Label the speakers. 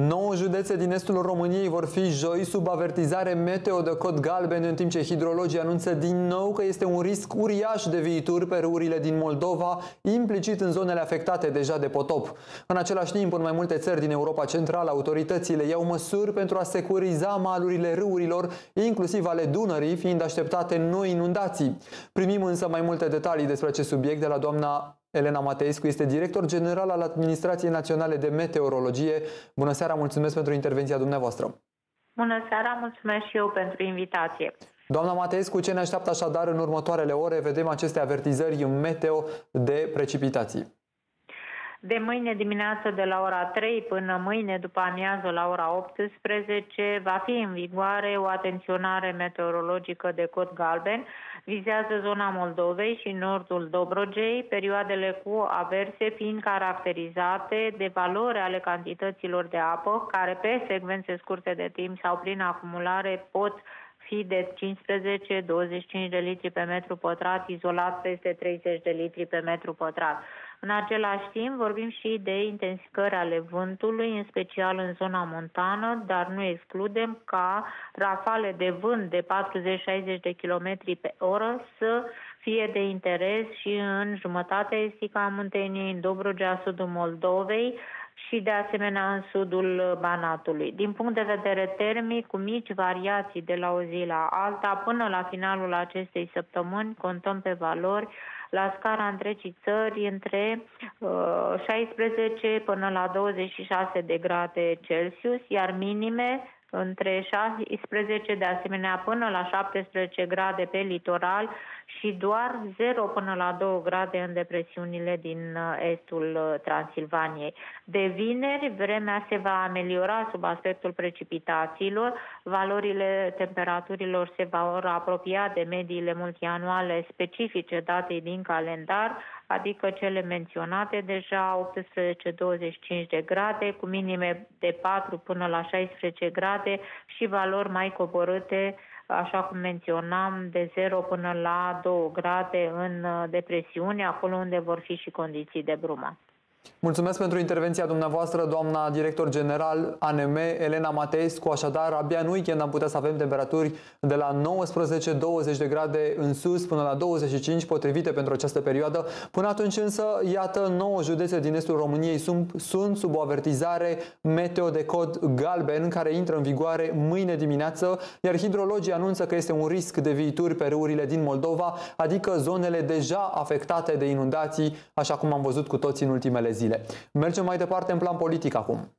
Speaker 1: 9 județe din estul României vor fi joi sub avertizare meteo de cod galben, în timp ce hidrologii anunță din nou că este un risc uriaș de viitor pe râurile din Moldova, implicit în zonele afectate deja de potop. În același timp, în mai multe țări din Europa Centrală, autoritățile iau măsuri pentru a securiza malurile râurilor, inclusiv ale Dunării, fiind așteptate noi inundații. Primim însă mai multe detalii despre acest subiect de la doamna Elena Mateescu este director general al Administrației Naționale de Meteorologie. Bună seara, mulțumesc pentru intervenția dumneavoastră.
Speaker 2: Bună seara, mulțumesc și eu pentru invitație.
Speaker 1: Doamna Mateescu, ce ne așteaptă așadar în următoarele ore? Vedem aceste avertizări meteo de precipitații.
Speaker 2: De mâine dimineață de la ora 3 până mâine după amiază la ora 18 va fi în vigoare o atenționare meteorologică de cod galben. Vizează zona Moldovei și nordul Dobrogei, perioadele cu averse fiind caracterizate de valori ale cantităților de apă care pe secvențe scurte de timp sau prin acumulare pot fi de 15-25 de litri pe metru pătrat, izolat peste 30 de litri pe metru pătrat. În același timp vorbim și de intensificări ale vântului, în special în zona montană, dar nu excludem ca rafale de vânt de 40-60 de km pe oră să fie de interes și în jumătatea estică a Munteniei, în Dobrogea, sudul Moldovei, și de asemenea în sudul Banatului. Din punct de vedere termic, cu mici variații de la o zi la alta, până la finalul acestei săptămâni contăm pe valori la scara întregii țări între uh, 16 până la 26 de grade Celsius, iar minime între 16 de asemenea până la 17 grade pe litoral și doar 0 până la 2 grade în depresiunile din uh, estul uh, Transilvaniei. De vineri, vremea se va ameliora sub aspectul precipitațiilor, valorile temperaturilor se vor apropia de mediile multianuale specifice datei din calendar, adică cele menționate deja 18-25 de grade, cu minime de 4 până la 16 grade și valori mai coborâte așa cum menționam, de 0 până la 2 grade în depresiune, acolo unde vor fi și condiții de brumă.
Speaker 1: Mulțumesc pentru intervenția dumneavoastră, doamna director general ANM, Elena Mateescu. Așadar, abia în weekend am putea să avem temperaturi de la 19-20 de grade în sus până la 25 potrivite pentru această perioadă. Până atunci însă, iată, 9 județe din estul României sunt, sunt sub o avertizare meteo de cod galben care intră în vigoare mâine dimineață, iar hidrologii anunță că este un risc de viitor pe râurile din Moldova, adică zonele deja afectate de inundații, așa cum am văzut cu toții în ultimele zile. Mergem mai departe în plan politic acum.